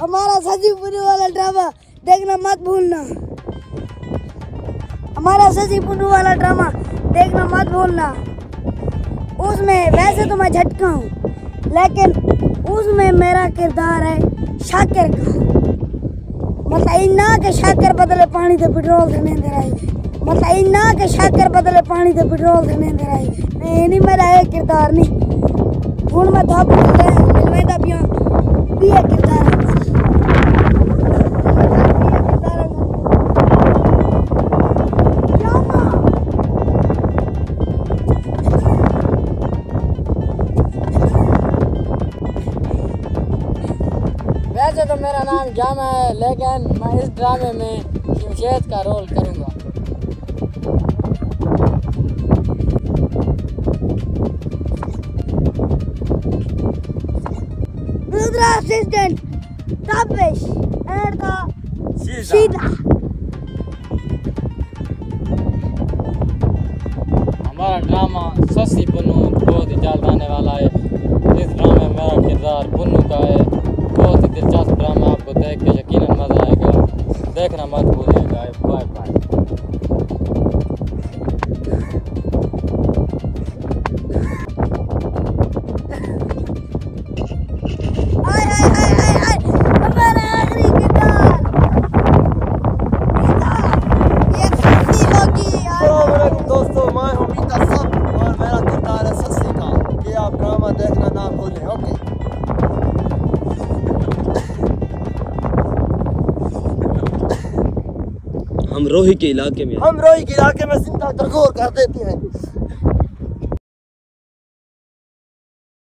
हमारा सजीपुरी वाला ड्रामा देखना मत भूलना। हमारा वाला ड्रामा देखना मत भूलना। उसमें वैसे तो मैं झटका हूँ, लेकिन उसमें मेरा किरदार है शाकिर का मतलब इन्ना के शाकर बदले पानी से पेट्रोल देने दे रही मतलब इन्ना के शाकर बदले पानी से पेट्रोल देने दे रही नहीं नहीं, मेरा एक किरदार नहीं। हूँ मैं है मिलवेंदा पिया भी एक किरदार वैसे तो मेरा नाम जामा है लेकिन मैं इस ड्रामे में शमशेद का रोल करूँगा. हमारा ड्रामा सस्सी पुन्नू बहुत ही जल्द आने वाला है। इस ड्रामे में मेरा किरदार पुन्नू का है। मज़ा आएगा। देखना मत भूलिएगा। बाय बाय हम रोही के इलाके में हम रोही के इलाके में ज़िंदा दरगोर कर देते हैं।